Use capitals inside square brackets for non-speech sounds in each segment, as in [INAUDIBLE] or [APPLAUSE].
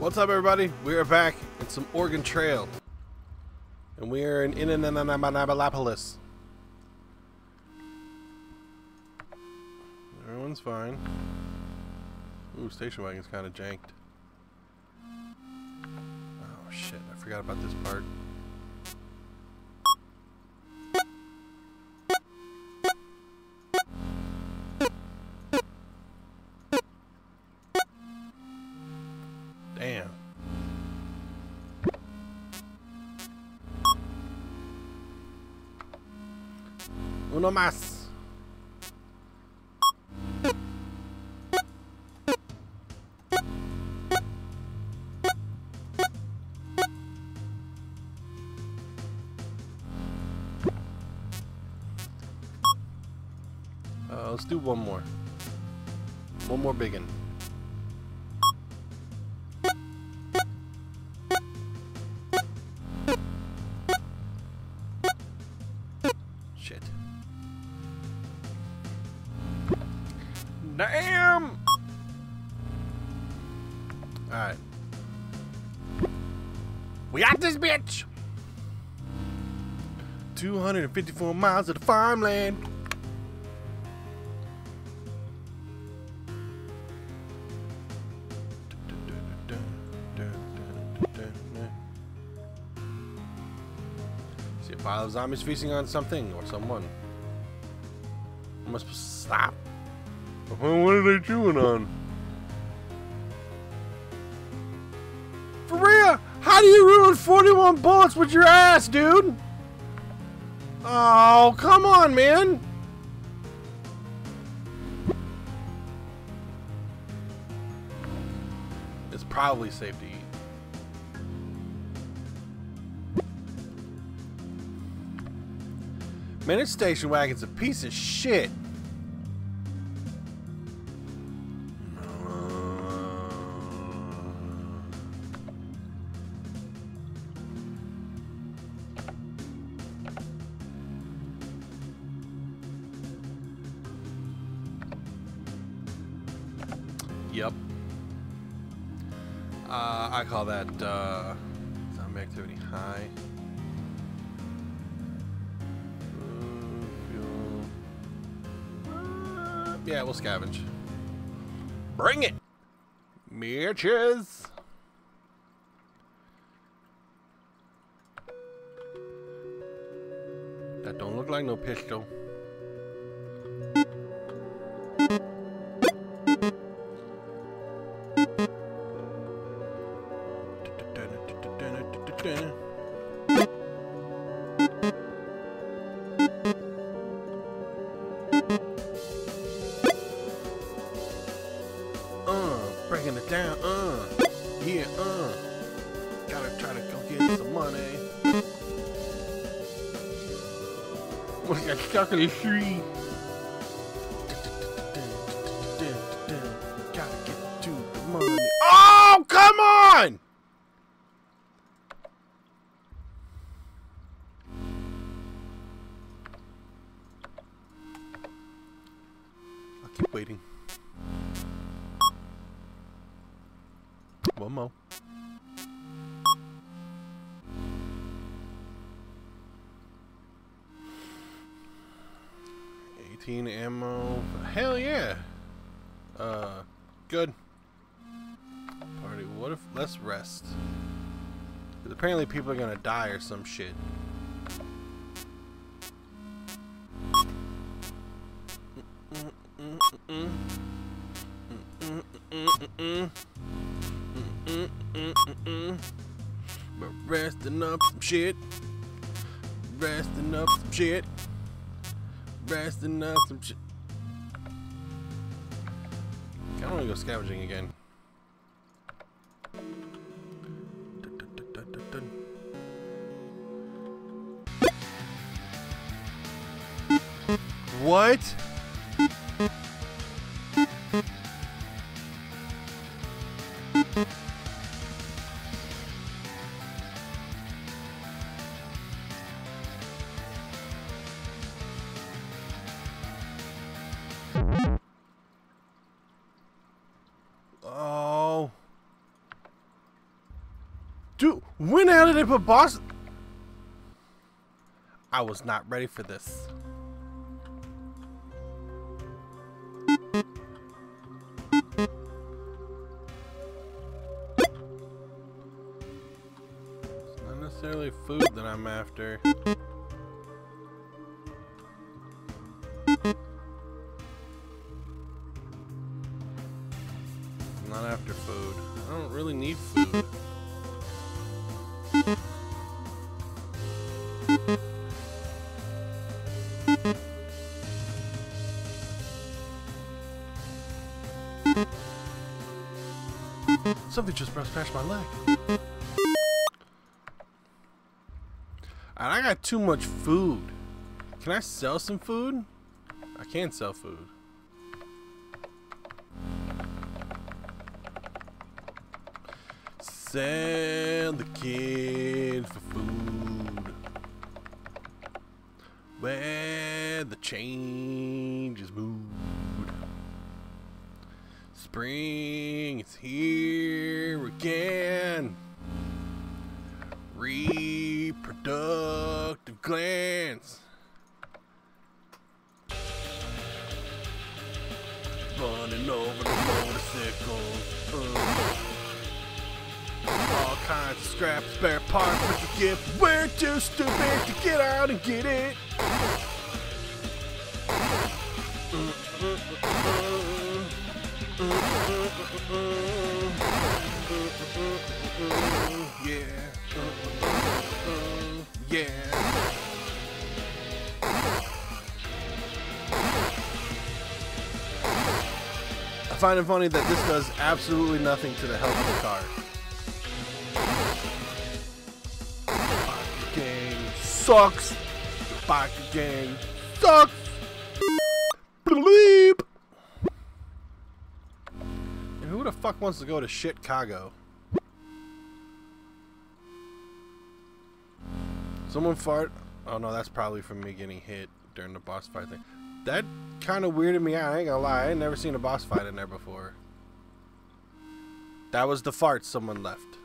What's up, everybody? We are back at some Organ Trail, and we are in Indianapolis. Everyone's fine. Ooh, station wagon's kind of janked. Oh shit! I forgot about this part. Uno más. Uh, let's do one more. One more big biggin. Shit. Damn! Alright. We got this bitch! 254 miles of the farmland. See a pile of zombies feasting on something or someone. I must stop. What are they chewing on? For real? How do you ruin 41 bullets with your ass, dude? Oh, come on, man. It's probably safe to eat. Man, this station wagon's a piece of shit. Yep. Uh, I call that uh, zombie activity high. Yeah, we'll scavenge. Bring it, bitches. That don't look like no pistol. What's that 18 ammo. Hell yeah. Uh, good. Party, what if, let's rest. Because apparently people are gonna die or some shit. But resting up some shit. Resting up some shit. Resting up some shit. I don't want to go scavenging again. Dun. What? Dude, when the hell did they put boss? I was not ready for this. It's not necessarily food that I'm after. I'm not after food. I don't really need food. Something just brushed past my leg. I got too much food. Can I sell some food? I can sell food. Sell the kid for food. Where the change is moved. Spring is here again. Reproductive glands. Running over the motorcycle. Uh. All kinds of scraps, spare parts, but you get way too stupid to get out and get it. Yeah. I find it funny that this does absolutely nothing to the health of the car. Biker gang sucks. Biker gang sucks. Bleep. And who the fuck wants to go to Chicago? Someone fart. Oh no, that's probably from me getting hit during the boss fight thing. That kind of weirded me out. I ain't gonna lie. I ain't never seen a boss fight in there before. That was the fart someone left.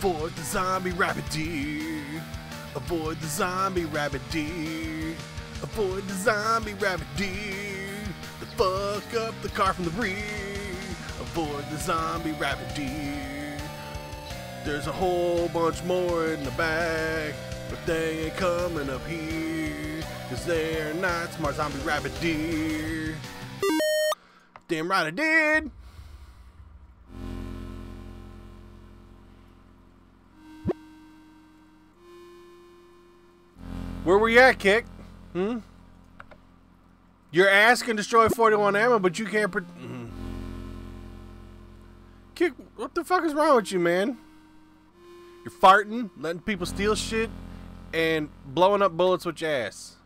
Avoid the zombie rabbit deer. Avoid the zombie rabbit deer. Avoid the zombie rabbit deer. The fuck up the car from the rear. Avoid the zombie rabbit deer. There's a whole bunch more in the back, but they ain't coming up here. Cause they're not smart zombie rabbit deer. Damn right I did. Where were you at, Kick? Hmm? Your ass can destroy 41 ammo, but you can't. Mm. Kick, what the fuck is wrong with you, man? You're farting, letting people steal shit, and blowing up bullets with your ass.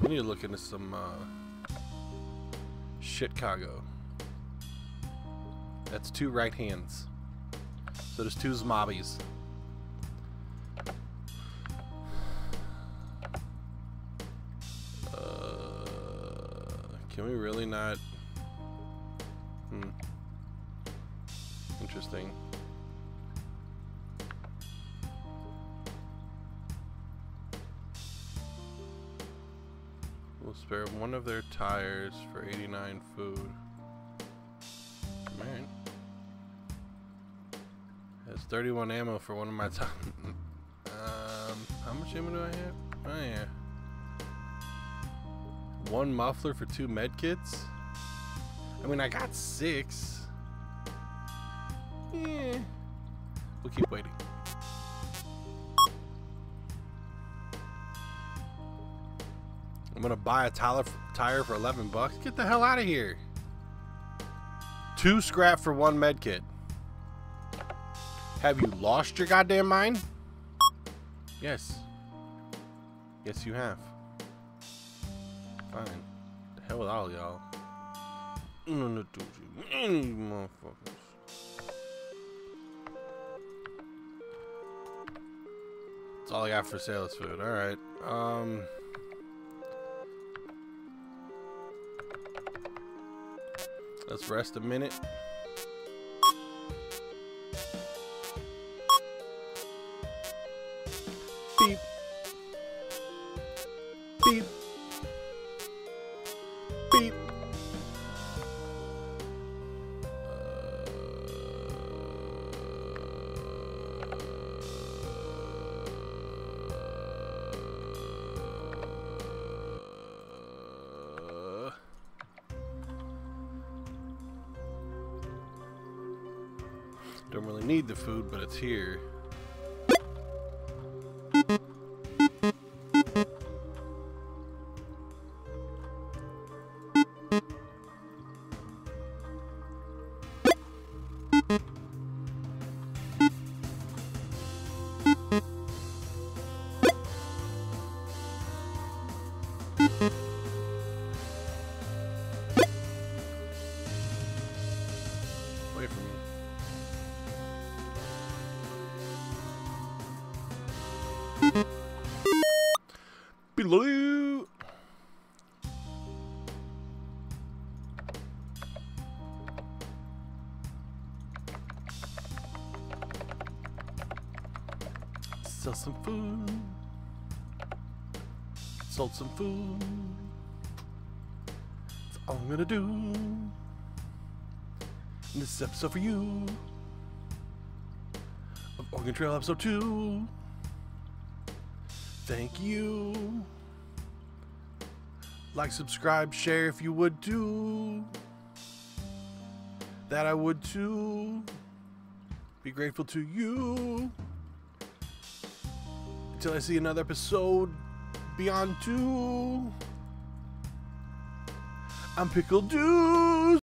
We need to look into some uh, shit cargo. That's two right hands. So there's two Zmobbies. Uh, can we really not? Hmm. Interesting. We'll spare one of their tires for 89 food. 31 ammo for one of my top. [LAUGHS] um, how much ammo do I have? Oh yeah. One muffler for two medkits? I mean, I got six. Yeah. We'll keep waiting. I'm gonna buy a tire tire for 11 bucks. Get the hell out of here. Two scrap for one medkit. Have you lost your goddamn mind? Yes. Yes, you have. Fine. The hell with all y'all. Those you any motherfuckers. That's all I got for sale is food. Alright. Um Let's rest a minute. Don't really need the food, but it's here. Sell some food. Sold some food. That's all I'm gonna do. In this episode for you of Organ Trail episode 2. Thank you. Like, subscribe, share if you would too. That I would too. Be grateful to you. Until I see another episode beyond two. I'm Pickle Deuce.